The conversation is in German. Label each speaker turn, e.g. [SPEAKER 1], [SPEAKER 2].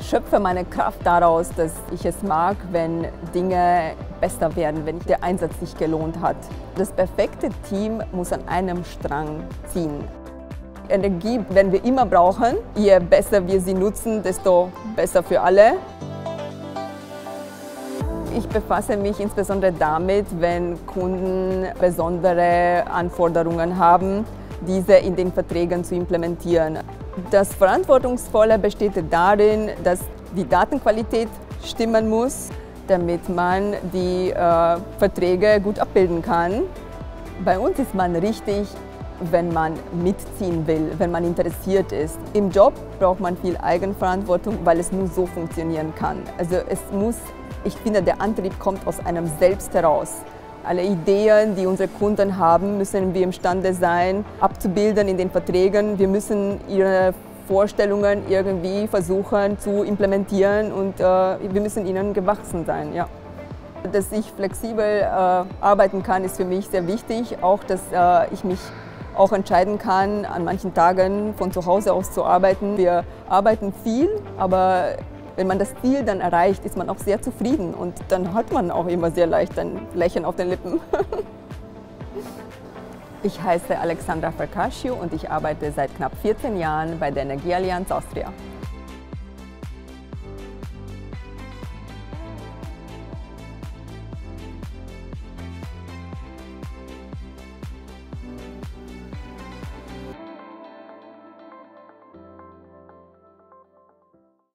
[SPEAKER 1] Ich schöpfe meine Kraft daraus, dass ich es mag, wenn Dinge besser werden, wenn der Einsatz sich gelohnt hat. Das perfekte Team muss an einem Strang ziehen. Energie werden wir immer brauchen. Je besser wir sie nutzen, desto besser für alle. Ich befasse mich insbesondere damit, wenn Kunden besondere Anforderungen haben, diese in den Verträgen zu implementieren. Das Verantwortungsvolle besteht darin, dass die Datenqualität stimmen muss, damit man die äh, Verträge gut abbilden kann. Bei uns ist man richtig, wenn man mitziehen will, wenn man interessiert ist. Im Job braucht man viel Eigenverantwortung, weil es nur so funktionieren kann. Also es muss, ich finde, der Antrieb kommt aus einem selbst heraus. Alle Ideen, die unsere Kunden haben, müssen wir imstande sein, abzubilden in den Verträgen. Wir müssen ihre Vorstellungen irgendwie versuchen zu implementieren und äh, wir müssen ihnen gewachsen sein. Ja. Dass ich flexibel äh, arbeiten kann, ist für mich sehr wichtig. Auch, dass äh, ich mich auch entscheiden kann, an manchen Tagen von zu Hause aus zu arbeiten. Wir arbeiten viel, aber wenn man das Ziel dann erreicht, ist man auch sehr zufrieden und dann hat man auch immer sehr leicht ein Lächeln auf den Lippen. Ich heiße Alexandra Verkascio und ich arbeite seit knapp 14 Jahren bei der Energieallianz Austria.